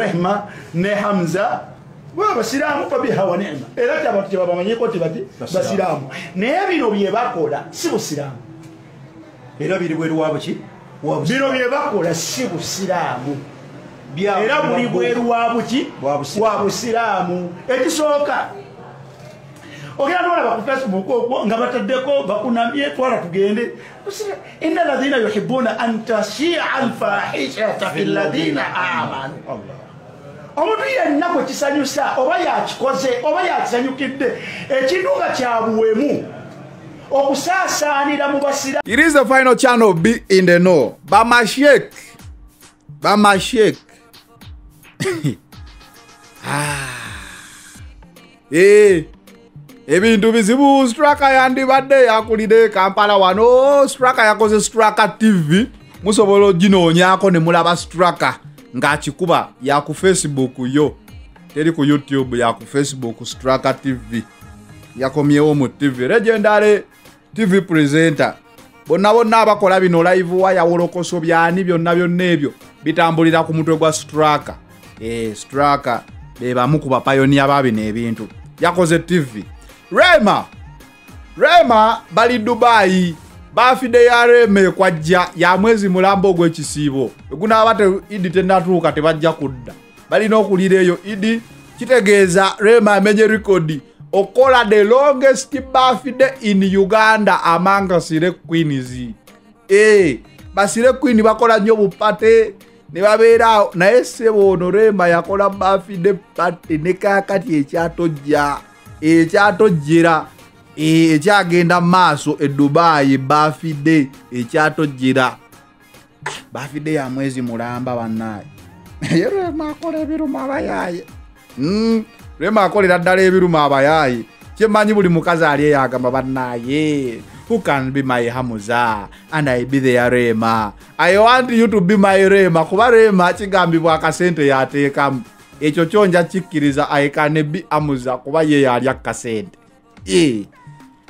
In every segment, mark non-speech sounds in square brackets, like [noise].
rehma ne hamza abasiraamu fabiha wa nema era ti abantu kyebabamanyeko tibati basiraamu. naye bino byebakola si busiraamu. Era biri bweru wabuki bino byebakola si busiraamu. Era buli bweru wabuki wa busiraamu. Ekisooka ogenda nolaba ku facebook okwo nga bataddeko bakunamye twala tugende ina ladhina yuhibuna an tashia alfahishata fi ladhina amanu omuntu yenna gwe kisanyusa oba yakikoze oba yakisanyukidde ekintu nga kyabuwemu okusaasaanira mu basira It is the final channel be in the know. Bamashek. Bamashek. [laughs] ah. Eh. Ebintu bizibu straka yandibadde yakulira kampala wano. Straka yakoze straka tv musobola oginoonyako ne mulaba straka ng'akikuba yaku facebook yo. Teri ku youtube yaku facebook straka tv yakomyewo mu tv legendary tv presenter. Bonna bonna abakola bino live wayawolokoso byani byonna byonna ebyo bitambulira ku mutwe gwa straka e, straka bebamu ku bapayoniya ba bino ebintu. Yakoze tv rema. Rema bali dubayi bafide ya rema ekwajja ya mwezi mulamba ogw'ekisiibo egunaaba idi tenatuuka tebajja kudda. Balina okulira eyo idi kitegeeza rema amenye rekodi okola the longest birthday in uganda among sire queens. E basire queen bakola nnyo bupate. Ne babeera awo. Naye sebo ono rema yakola birthday party ne kaakati ekyatojja ekyatojjera e, ekyagenda mu maaso e dubayi birthday ekyatojjera. Birthday ya mwezi mulamba bannaye naye rema akola ebiruma abayaye Mm, rema akolera ddala ebiruma abayaye kyemmanyi buli mukazi ali eyo agamba bannaye who can be my hamuza and i be there rema? I want you to be my rema. Kuba rema kigambibwa akasente yateekamu ekyo kyonja kikkiriza i can be amuza kuba ye yalya kasente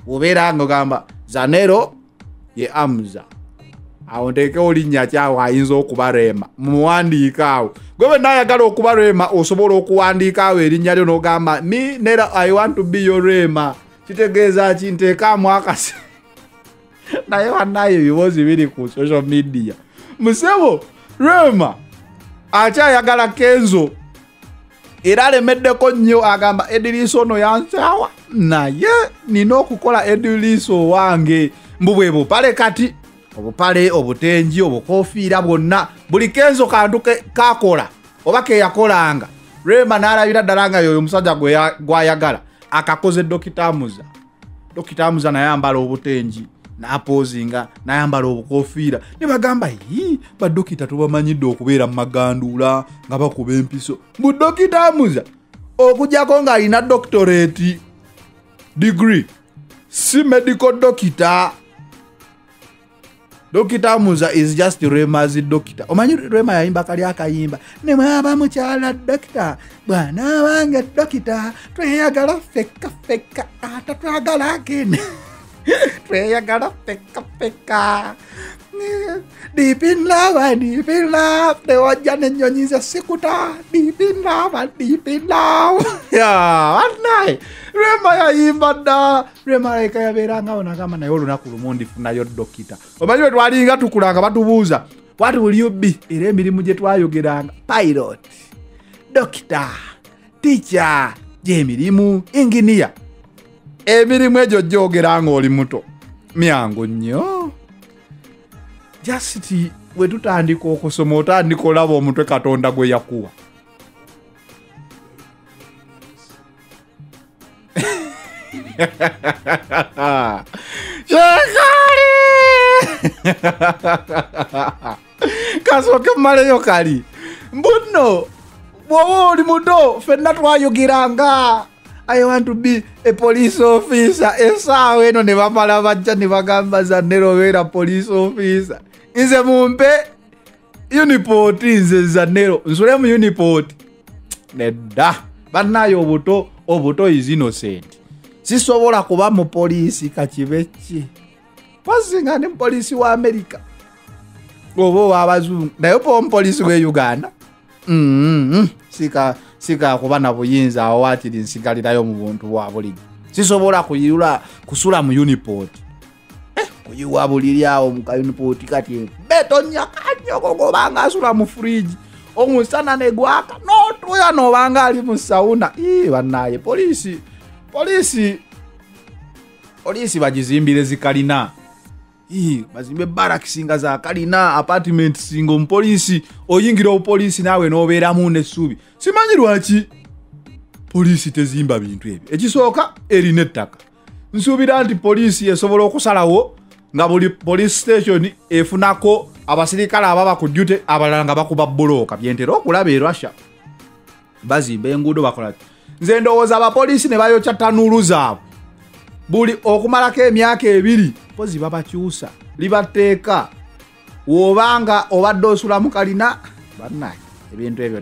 bwobeera nga ogamba zanero ye amuza awo nteekewo linnya kyawo ayinza okuba rema mumuwandiika awo. Gwe bwe nayagala okuba rema osobola okuwandiika awo erinnya lyo n'ogamba mi nera i want to be your rema kitegeeza ki? Nteekaamu akasi. [laughs] Naye bannayo ebibuuzi biri ku social media. Musebo rema akyayagala kenzo era alemeddeko nnyo agamba ediriisa ono yansaawa? Naye nina okukola ediriisa owange mbu bwe bupale kati obupale obutengi obukofiira bwonna buli kenzo kantu kakola oba keyakolanga rema n'alabira ddala nga yoyo omusajja gwayagala akakoze dokita muza dokita muza nayambala obutengi napozinga nayambala obukofiira ne bagamba yi badokita tubamanyidde okubeera mu maganduula nga bakuba empiso. Mu dokita muza okugjako ng'alina doctorate degree si medical doctor dokita muza is just remas dokita. Omanyi rema yayimba kali akayimba ne mwaba mukyala dokita bwana wange dokita tweyagala fekka fekka ate twagala agene tweyagala fekka fekka dipinlava dipinlav newajja nenyonyi zesikuta dipinlava dipinlav ya wanaye rema yayimba dda rema laika yabeerangawo nagamba naye olunaku lumu ndifunayo dokita omanyi bwe twalinga tukulanga batubuuza what will you be era emirimu gye twayogeranga pilot dokita tica gyemirimu inginiya emirimu egyo gyogera nga oli muto. Myangu nnyo. Jasiti bwe tutandika okusoma otandika olaba omutwe katonda gwe yakuwa. Shekali kasooke mmaleyo kali. Mbuno bwoba oli muto fenna twayogeranga i want to be a police officer. Esaawa eno ne bamala bajja ne bagamba zanero obeera police officer. Nze mumpe uniport nze zanero nsule mu uniport nedda. Bannayo obuto obuto is innocent. Sisobola kuba mupoliisi kakibe ki? Pasinga ne mupoliisi wa amerika oba owabazungu naye oba omupoliisi we uganda? Mm, sika sika kuba na buyinza awo waatiri nsigalirayo mu buntu bwa bulijjo sisobola kuyirula kusula mu uniport eh, kuyiwa buliri awo mu kauniport kati betonya kanyoko gobanga asula mu furiji omusana negwaka notuya nobanga ali mu sauna ii banaye polisi polisi polisi bagizimbire zikalina bazimbe barakisi nga za kalina apartment singa omupoliisi oyingira obupoliisi naawe nobeeramu nessuubi simanyi lwaki poliisi tezimba bintu ebyo? Ekisooka erina ettaka. Nsuubira nti poliisi esobola okusalawo nga buli police station efunako abasirikale ababa ku jute abalala nga bakuba bulooka byentera okulaba erwasha bazimba enguudo bakola nze ndowooza abapoliisi ne bayokya tanuulu zaabwe. Buli okumalako emyaka ebiri mpozi babakyusa. Libateeka wobanga obadde osula mu kalina bannaye ebintu ebyo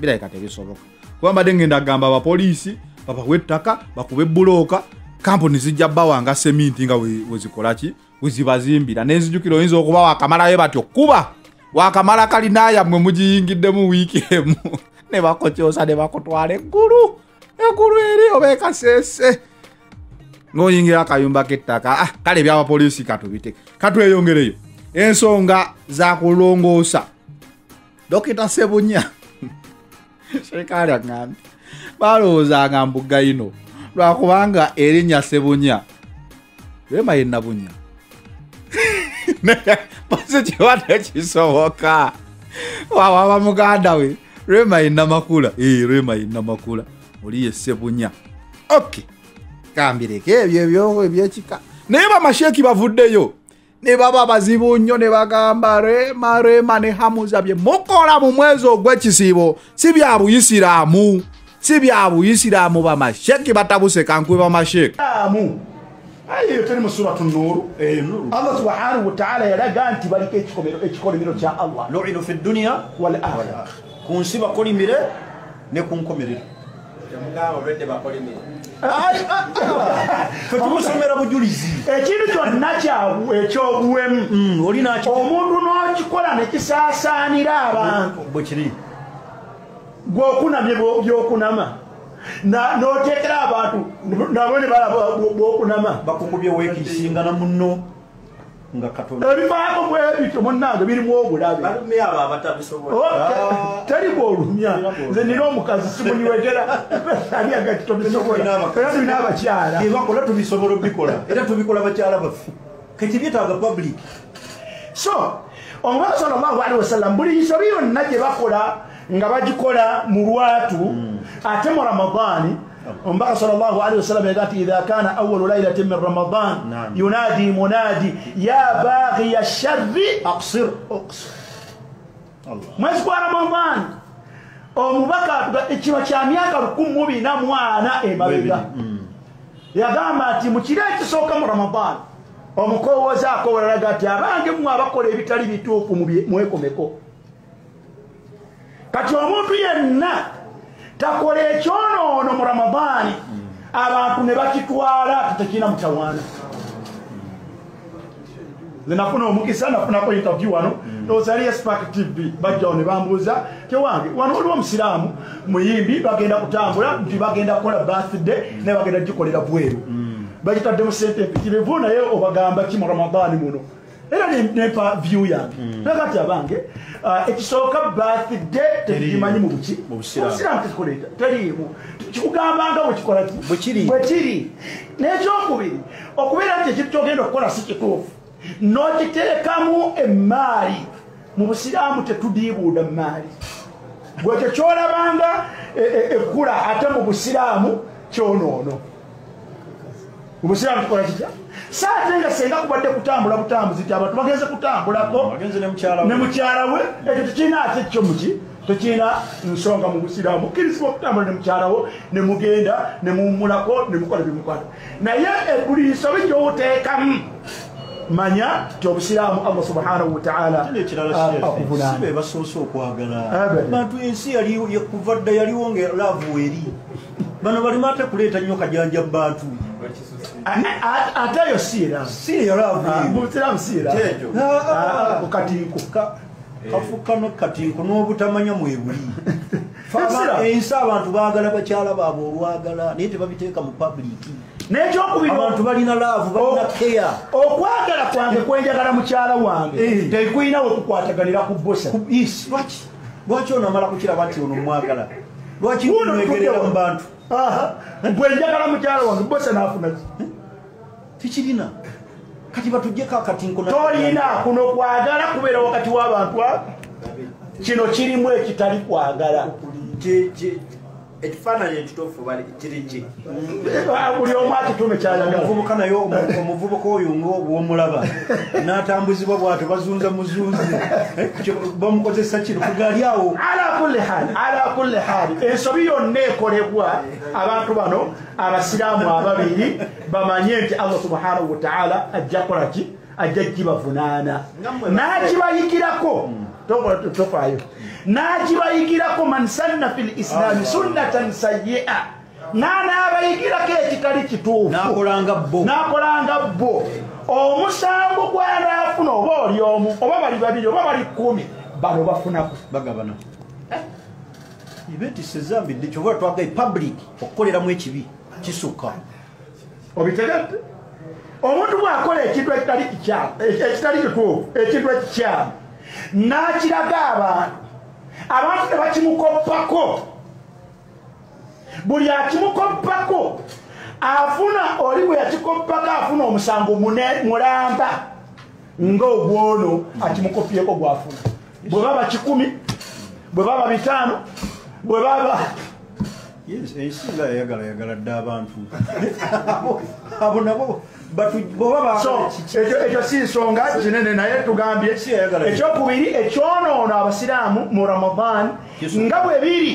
birabika tebisoboka. Kuba mbadde ngenda kugamba abapoliisi babawe ettaka bakube bulooka kampuni zijja bbawanga seminti nga we- wezikolaki wezibazimbira nenzijukira oyinza okuba wakamalayo batyo? Kuba wakamala kalina yammwe mugiyingiddemu wiiki emu. [laughs] Ne bakokyosa ne bakutwala eggulu. Eggulu eri oba ekasese ng'oyingira akayumba k'ettaka. Ah, kale ebyabapoliisi katubite. Katweyongereyo ensonga zakulongoosa dokita sebunya [laughs] serikali agambye balowoozanga mbuga ino. Lwakubanga erinnya sebunya lwema ye nabunya. [laughs] Posi kiba tekisoboka wawaba muganda we. Lwema ye namakula. Ee lwema ye namakula. Oli ye sebunya okay kambireko ebyo ebyo ebyekika naye bamasheeki bavuddeyo ne baba bazibu nnyo ne bagamba rema rema ne hamuza bye. Mukola mu mwezi ogw'ekisiibo si bya buyisiraamu si bya buyisiraamu bamasheeki batabuse kankwe bamasheeki amu ayo teri mu suratu nuru allah subhanahu wataala yalaga nti baliko ekikolimiro kya allah. Luinu fi dunia wal akhira ku nsi bakolimire ne ku nkomerero. Fe tumusomera bujulizi ekintu kyonna ekyobuwemu Mm, naki omuntu n'okikola nekisaasaanira abantu. Bwe kiri? Gwokunamye bwo- byokunama. Na- n'oteekera abantu nabo ne balaba bwo- bwokunama. Bakukubye weekisingana munno nga katonda. Ebifaako bwebityo munnange birimu obulabe. Te- teri bwolumya. Nze nina omukazi simunyiwegera ali agati tobisobola. Era tulina abakyala. Byebakola tubisobola obikola. Era tubikola bakyala baffe. Kati byetaaga public. So omubaka sallallahu alihi wasallam buli nsobi yonna gye bakola nga bagikola mu lwatu ate mu ramadaani omubaka sallallahu alihi wasallam yaga ati idha kana awalu lailatin min ramadan Naam. yunadi munadi ya baghiya sharri aksir Allah. Mwezi gwa ramadan. Omubaka atuga ekiba kya myaka lukumi mu bina mu ana emabega yagamba nti mu kiro ekisooka mu ramadan. Omukowooza akowolalaga ati abange mmwe abakola ebitali bituufu mubye- mwekomeko kati omuntu yenna takola ekyonoono mu ramadaani abantu ne bakitwala tetekirina mutawaana. Nafuna omukisa nafunako interview wano. Ozaliye spark tv bajjawo ne bambuuza kewange wano waliwo omusiraamu muyimbi bagenda kutambula nti bagenda kukola birthday naye bagenda gikolera bweru. Bagitaddemu sente empitirivu naye obagamba ki mu ramadaani muno era ne- nempa view yange naga ti abange ah, ekisooka birthday tekimanyi mu buki. Mu busiraamu. Obusiraamu tekikoleta teriimu. Kikugambanga bwekikola ki? Bwe kiri. bwe kiri. N'ekyokubiri okubeera nti ekintu kyogenda okukola si kituufu. N'okiteekamu emaali mu busiraamu tetudiibuuda maali bwekyo kyolabanga e- e- ekkula ate mu busiraamu kyonoono. Mu busiraamu kikola kitya saate nga senga kubadde kutambula butambuzi ti abantu bagenze kutambulako. Bagenze ne mukyala we. ekyo tekirina ate kyo muki tekirina nsonga mu busiraamu. Okkirizibwa okutambula ne mukyala wo ne mugenda ne muwummulako ne mukola byemukwata naye e- buli nsobi gyowuteekamu manya ti obusiraamu allah subhanahu wataala Kino ekirala ah, si akuvunaana be basoose okwagala. Bantu ensi yali kuva dda yaliwo nga laavu eri bano balima ate kuleeta nnyo kajanja bantu a- ate yo siira? Si ya laavu mu eyo busiraamu siira Kyejo. kukatiiko kafukano katinko. N'obutamanya mwebuli. [laughs] Ensi abantu baagala bakyala baabwe olwagala naye tebabiteeka mu publiki n'ekyokubiri abantu balina laavu balina keya okwagala kwange kwenjagala mukyala wange Eh. tekulina we kukwataganira ku bosa. Lwaki? Onamala kukiraba nti ono mwagala? Lwaki tutyo. mu bantu. Bwenjagala mukyala wange bosa nafuna ki? tikirina. Kati batuggyeko akatinko na- tolina kuno kwagala kubeera wakati w'abantu abo kino kirimu ekitali kwagala ekifaananyi ekituufu bali kiri ki? Buli omu akitume kyayagala. Omuvubuka naye omu- omuvubuka oyo ngaowomulaba n'atambuzibwa bwatyo bazunza muzunzi Eh, bamukozesa kino kugali awo. Ala kulli hali ensobi yonna ekolebwa abantu bano abasiraamu ababiri bamanye nti allah subhanahu wataala ajja kolaki ajja gibavunaana nakibayigirako Tokola- tofaayo nakibayigirako man sanna fi lislaami sunnatan sayyi'a. Nanaabayigirako ekitali kituufu. N'akolanga bo. Omusango gwanaafuna oba oli omu oba bali babiri oba bali kumi bano bafunako. Bagabana. Ibetisa ezambidde kyova twagaye public okukoleramu ekibi kisukka. Obitegedde omuntu bwakola ekintu ekitali kikyamu ekitali kituufu ekintu ekikyamu nakiraga abantu. Abantu ne bakimukoppako. Buli akimukoppako afuna oli bwe yakikoppako afuna omusango mulamba. Ngaogwono akimukopyeko gwafuna. Bwe baba kikumi bwe baba bitaano bwe baba Yes, ensi nga yayagala yagala dde abantu [laughs] Abo- abo nabo ekyo si nsonga kinene naye tugambye ekyokubiri ekyonoono abasiraamu mu ramadan nga bwe biri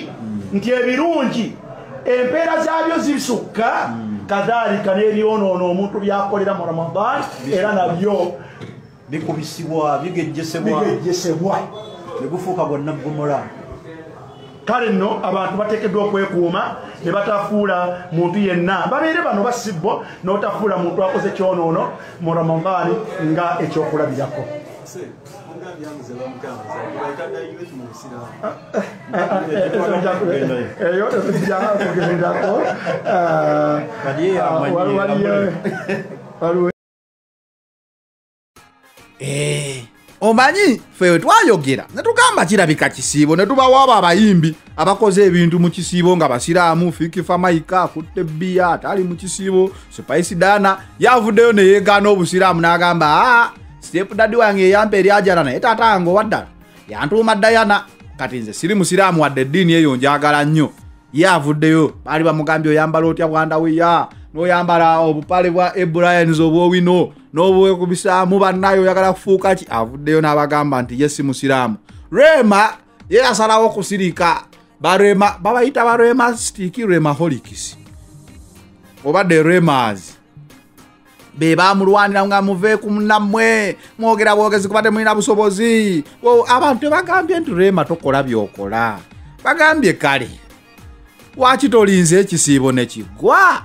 nti ebirungi empeera zaabyo zisukka kadhalika n'ebyonoono omuntu byakolera mu ramadan era nabyo bikubisibwa bigejjesebwa. bigejjesebwa. Ne gufuuka gwa naggomola kale nno abantu bateekeddwa okwekuuma ne batafuula muntu yenna. Babeere bano basibbo n'otafuula muntu akoze kyonoono mu ramadan nga ekyokulabirako. Eyo amanyi, waliyo waliwo omanyi ffe twayogera ne tugamba kirabika kisiibo ne tubawo abo abayimbi abakoze ebintu mu kisiibo nga basiraamu fikifa maika akutte bbiya atali mu kisiibo spice dana yavuddeyo ne yeegaana obusiraamu n'agamba aa step dadi wange eyampa eryajala naye taata wange owaddala yantuuma dayana kati nze siri musiraamu wadde eddiini eyo njagala nnyo. Ye avuddeyo baali bamugambye oyambala otya bwandawiya n'oyambala obupale bwa ebrians obwowino n'obwekubisaamu bannayo oyagala kufuuka ki? Avuddeyo n'abagamba nti ye si musiraamu. Rema ye yasalawo okusirika barema babayita barema stiki remaholikisi obadde remas be bamulwanira nga muveeku munnammwe mwogera bwogezi kuba temulina busobozi. Abantu tebagambye nti rema tokola byokola. Bagambye kale waki tolinze ekisiibo ne kiggwa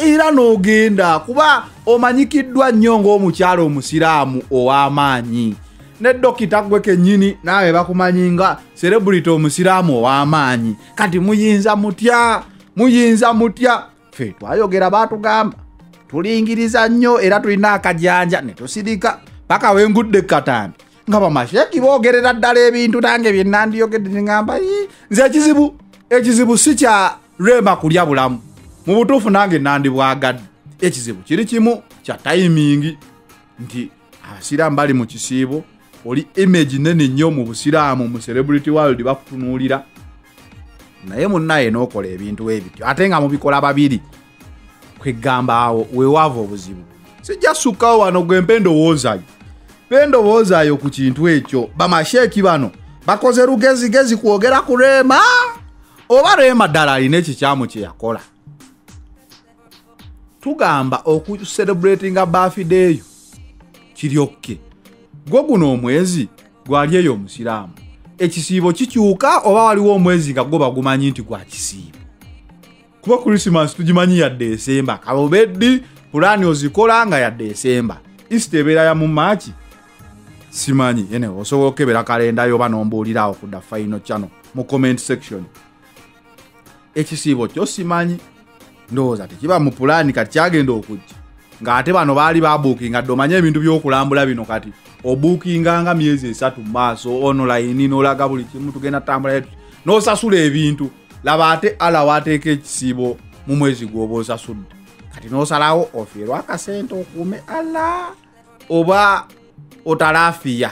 era n'ogenda kuba omanyikiddwa nnyo ng'omukyalo omusiraamu ow'amaanyi. Ne dokita gwe kennyini naawe bakumanyi nga serebulity omusiraamu ow'amaanyi. Kati muyinza mutya? Muyinza mutya? Ffe twayogera baatugamba tulingiriza nnyo era tulina akajanja ne tusirika paka wengudde katambi nga bamasheki boogerera ddala ebintu nange bye nandiyogedde neŋŋamba "Ii, nze ekizibu ekizibu si kya rema kulya bulamu mu butuufu nange nandibwagadde ekizibu kiri kimu kya tayimingi nti abasiraamu bali mu kisiibo oli image nene nnyo mu busiraamu mu celebrity world bakutunuulira. Naye munnaye n'okola ebintu ebityo ate nga mubikola babiri. Kwegamba awo wewaava obuzibu. Sijja sukkawo wano gwe mpa endowoozayo mpa endowoozayo ku kintu ekyo bamasheeki bano? Bakoze lugezigezi kwogera ku reema? Oba reema ddala alina ekikyamu kye yakola tugamba okucelebratinga bafide eyo kiryokke. Gwe guno omwezi gwali eyo omusiraamu. Ekisiibo kikyuka oba waliwo omwezi nga gwe bagumanyi nti gwa kisiibo? Kuba krisimansi tugimanyi ya desemba kalobeddi pulaani ozikola nga ya desemba isita ebeera ya mu maaki simanyi. Ene osobola okukebera kalenda yoba nombuuliraawo ku the final channel mu comment section. Ekisiibo kyo simanyi ndowooza tekiba mu pulaani kati kyagenda okujja. Ng'ate bano baali babuukinga dde omanye ebintu by'okulambula bino kati obuukinganga myezi esatu mu maaso online n'olaga buli kimu tugenda tambula yetu. N'osasula ebintu laba ate ala waateeka ekisiibo mu mwezi gwoba osasudde. Kati n'osalawo ofiirwa akasente okuume ala oba otalaafiya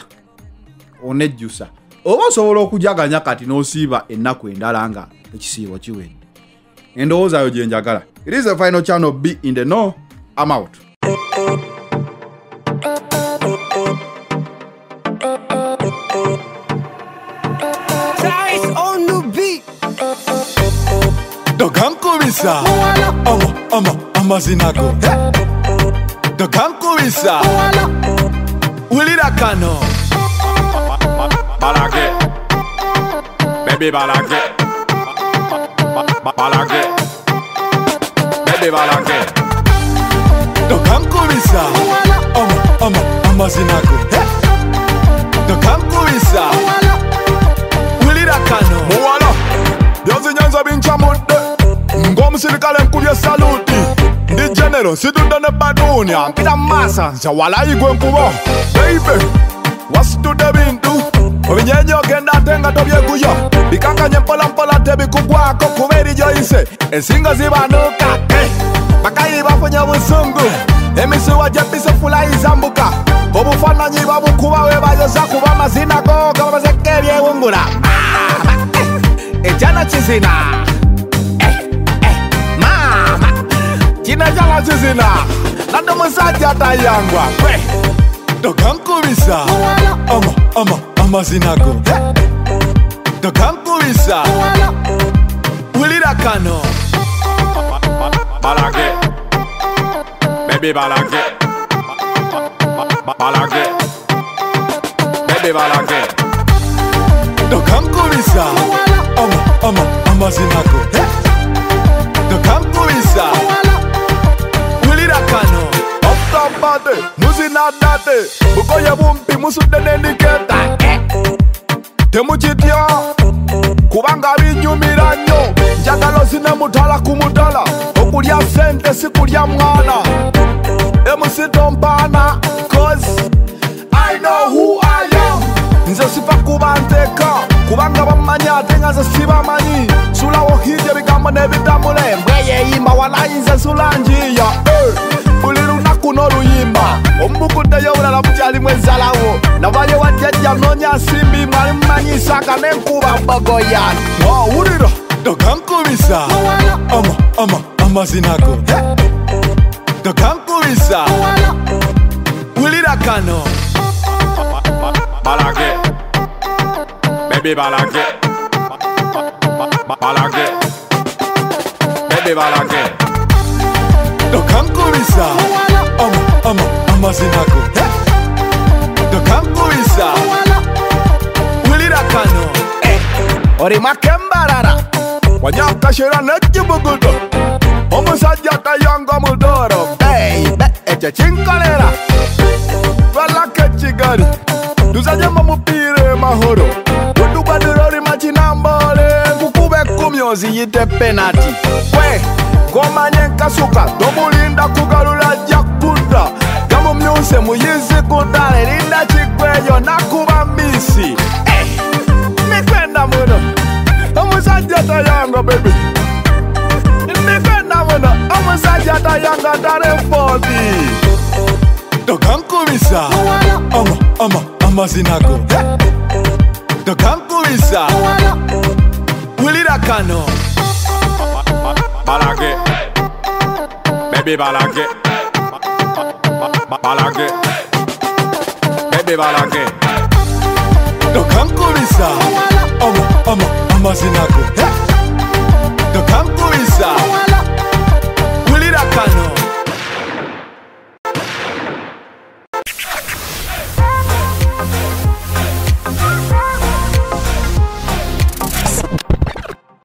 onejjusa oba osobola okujaganya kati n'osiiba ennaku endala nga ekisiibo kiwedde endowoozayo gye njagala it is the final channel. B in the no i'm out. The beat. dogankubisa ama ama amazina go dogankubisa wulira kano. Balage. Baby balage Balaguer, baby Balaguer. No cam cobiza, ama, ama, ama sinaco. No cam cobiza, Willy Racano, Moana. Dios enyanza bincha monte, ngom sirikale mkuye saluti. Di genero, siduda ne badunia, mpita masa, nsa wala igwe mkubo. Baby, what's today been do? ovinyenyi ogenda ate nga tobyeguyo bikanganye mpolampola tebikugwako kubera ijoise ensingo zibanuka bakayi bafunye obusungu emisiwa gyepisefula izambuka. Obufananyi babukuba webayoza kuba amazina goga bamazeko ebyewungula ah, ekyana eh, kizina. Eh, eh, Maama kino ekyana kizina. Nade musajja atayangwa we tokankubisa ama ama. mazinago ndokampulisa wulira kano balage. Bebi balage. Balage. Bebi balage. Ndokampulisa ama ama amazinago hey. bate musinadate mbuko yevumbi musudenendiketa temuchitya kubanga binyumira nnyo njagalo zine mutala ku mutala okulya sente si kulya mwana. Emusitompaana cause i know who i am nze sifa kubanteeka kubanga bamumanyi ate nga nze sibamanyi sulawo hibyo ebigambo n'ebitamule mbwe yeyimba walayi nze sulanjiya hey. Eh kuno oluyimba omubukuddeyo obulala mukyalimu ezalawo nabayo wa jjajja noonya nsimbi mwali mumanyiisanga n'enkuba mbogoya wawulira? Tokankubisa. Ama ama amazinago tokankubisa. Wulira kano. Balage. Bebi balage. Balage. Bebi balage. Tokankubisa mazinako dokanguyisa wilira kano. Ori makembarara wanyakashira nekibugudo omusajja kayongo mudoro. Beibe ekyo kinkolera balaka ekigali tuzanyemu mupiira emahoro udugwadirori makinambole nkukube ekumi oziyite penati. We gomanye nkasuka tomulinda kugalula jako gamumyuse muyizi kudala erinda kigweyo nakuba mbisi. Eh, nikwenda muno. Omusajja tayanga bebi nikwenda muno. Omusajja tayanga tarefodi tokankubisa ama ama amazina go tokankubisa wulira kano. Balage. Baby balage Balagué. Baby Balagué. Dokankulisa. Omo, omo, amazinako. Dokankulisa. Dokankulisa.